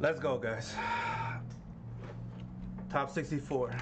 Let's go, guys. Top 64.